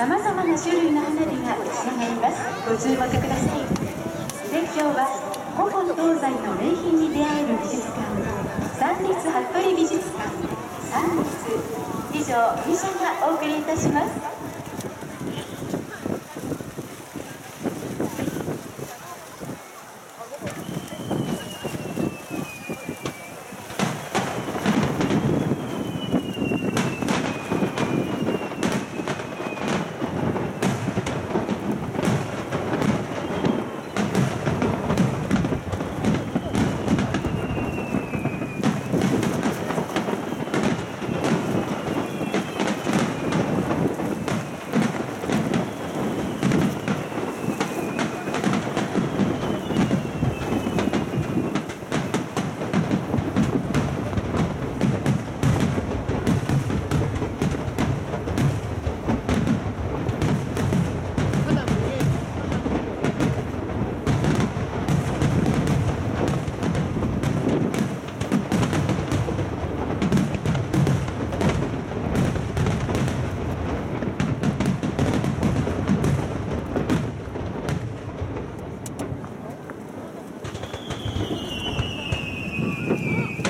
さまざまな種類の花火が打ち上がります。ご注目ください。で今日は古今東西の名品に出会える美術館三立服部美術館三立以上2社がお送りいたします。Come on.